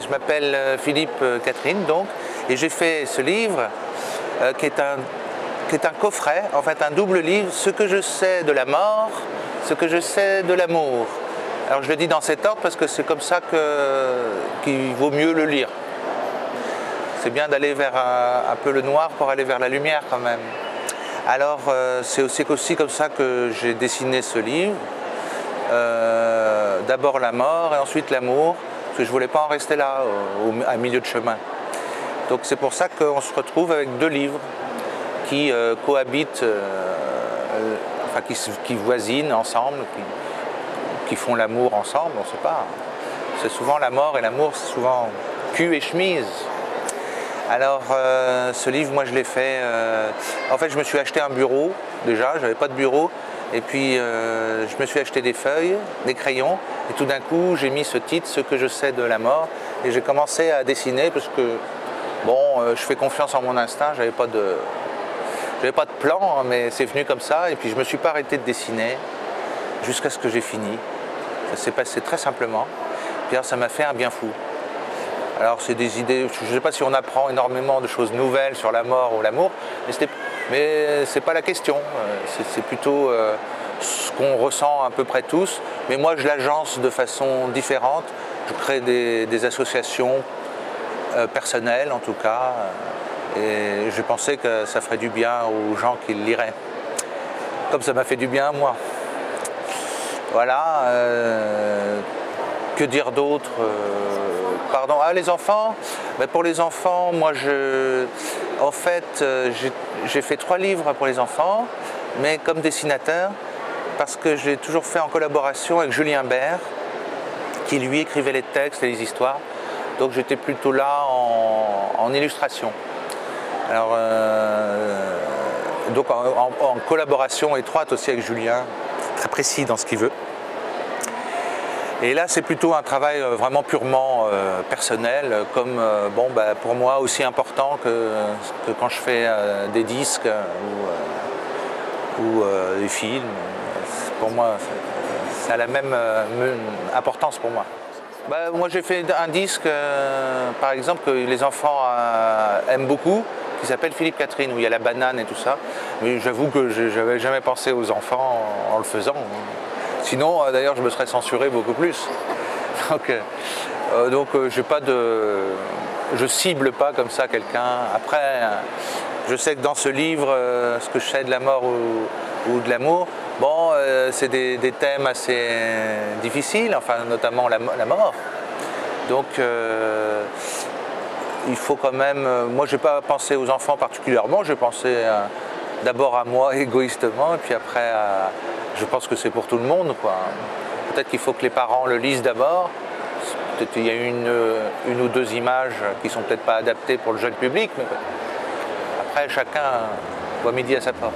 je m'appelle euh, Philippe euh, Catherine donc, et j'ai fait ce livre euh, qui, est un, coffret, en fait un double livre, ce que je sais de la mort, ce que je sais de l'amour. Alors je le dis dans cet ordre parce que c'est comme ça qu'il vaut mieux le lire. C'est bien d'aller vers un, peu le noir pour aller vers la lumière quand même. Alors c'est aussi, comme ça que j'ai dessiné ce livre. D'abord la mort et ensuite l'amour, que je ne voulais pas en rester là, au, à milieu de chemin. Donc c'est pour ça qu'on se retrouve avec deux livres qui euh, cohabitent, euh, enfin qui, qui voisinent ensemble, qui, qui font l'amour ensemble, on ne sait pas. C'est souvent la mort et l'amour, c'est souvent cul et chemise. Alors, euh, ce livre, moi, je l'ai fait. en fait, je me suis acheté un bureau déjà. Je n'avais pas de bureau. Et puis, euh, je me suis acheté des feuilles, des crayons. Et tout d'un coup, j'ai mis ce titre, Ce que je sais de la mort. Et j'ai commencé à dessiner parce que, bon, euh, je fais confiance en mon instinct. J'avais pas de, j'avais pas de plan, hein, mais c'est venu comme ça. Et puis, je me suis pas arrêté de dessiner jusqu'à ce que j'ai fini. Ça s'est passé très simplement. Puis, ça m'a fait un bien fou. Alors c'est des idées, je ne sais pas si on apprend énormément de choses nouvelles sur la mort ou l'amour, mais ce mais c'est pas la question. Euh, C'est plutôt euh, ce qu'on ressent à peu près tous. Mais moi je l'agence de façon différente. Je crée des, associations euh, personnelles en tout cas. euh, Et je pensais que ça ferait du bien aux gens qui le liraient. Comme ça m'a fait du bien à moi. Voilà. euh, que dire d'autre euh, Pardon. Ah, les enfants? Ben, Pour les enfants, moi, je... En fait, euh, j'ai- fait trois livres pour les enfants, mais comme dessinateur, parce que j'ai toujours fait en collaboration avec Julien Bert, qui lui écrivait les textes et les histoires. Donc j'étais plutôt là en, illustration. Alors, euh, donc en collaboration étroite aussi avec Julien, très précis dans ce qu'il veut. Et là, c'est plutôt un travail euh, vraiment purement euh, personnel, euh, comme bon, bah, pour moi aussi important que, quand je fais des disques ou, des films. Pour moi, ça a la même me- importance pour moi. Bah, moi, j'ai fait un disque, par exemple, que les enfants aiment beaucoup, qui s'appelle Philippe Catherine, où il y a la banane et tout ça. Mais j'avoue que je n'avais jamais pensé aux enfants en, en le faisant. Sinon, euh, d'ailleurs, je me serais censuré beaucoup plus. Donc, euh, euh, donc euh, j'ai pas de, je cible pas comme ça quelqu'un. Après, je sais que dans ce livre, ce que je sais de la mort ou, de l'amour, bon, c'est des, thèmes assez difficiles, enfin notamment la, mo- la mort. Donc, il faut quand même. moi, j'ai pas pensé aux enfants particulièrement. J'ai pensé euh, d'abord à moi égoïstement, et puis après, à- je pense que c'est pour tout le monde. Peut-être qu'il faut que les parents le lisent d'abord. Peut-être qu'il y a une, une ou deux images qui sont peut-être pas adaptées pour le jeune public, mais après, chacun voit midi à sa porte.